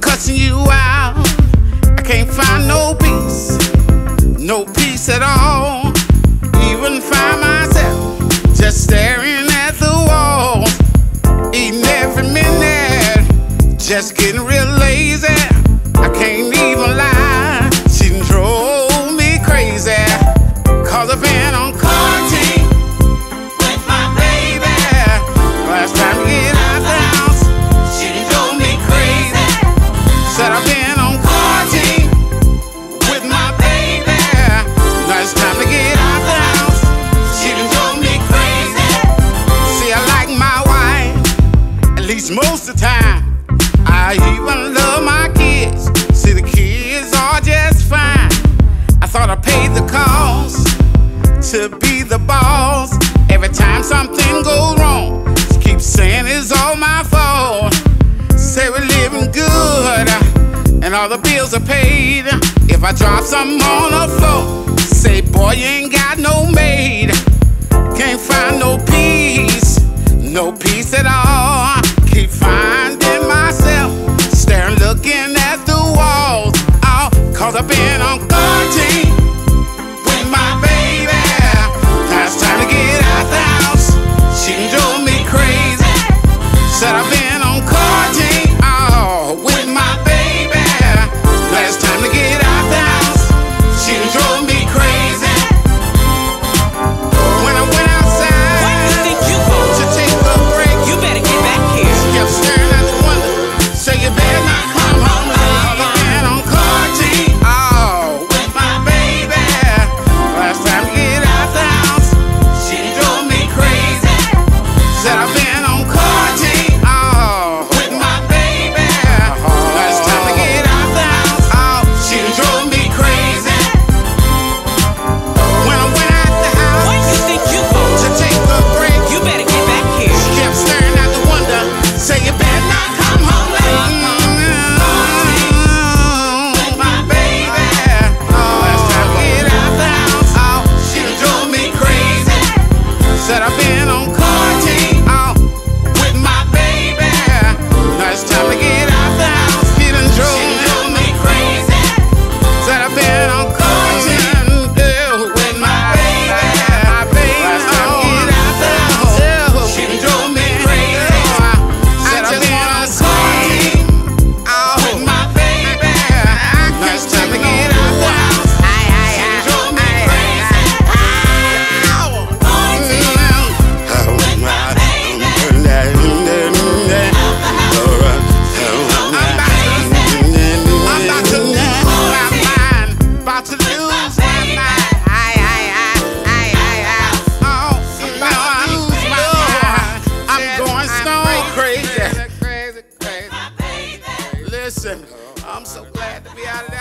cussing you out. I can't find no peace, no peace at all. Even find myself just staring at the wall, eating every minute, just getting real lazy. I can't even lie, the cost to be the boss. Every time something goes wrong, she keeps saying it's all my fault. Say we're living good uh, and all the bills are paid. If I drop something on the floor, say, boy, you ain't got no maid. Can't find no peace, no peace at all. Keep finding myself staring, looking at the walls. All caught up in about to lose my mind. Oh, I, I, I, I, I, oh, to lose my mind, I'm going crazy, crazy, crazy, crazy. Listen, I'm so glad to be out of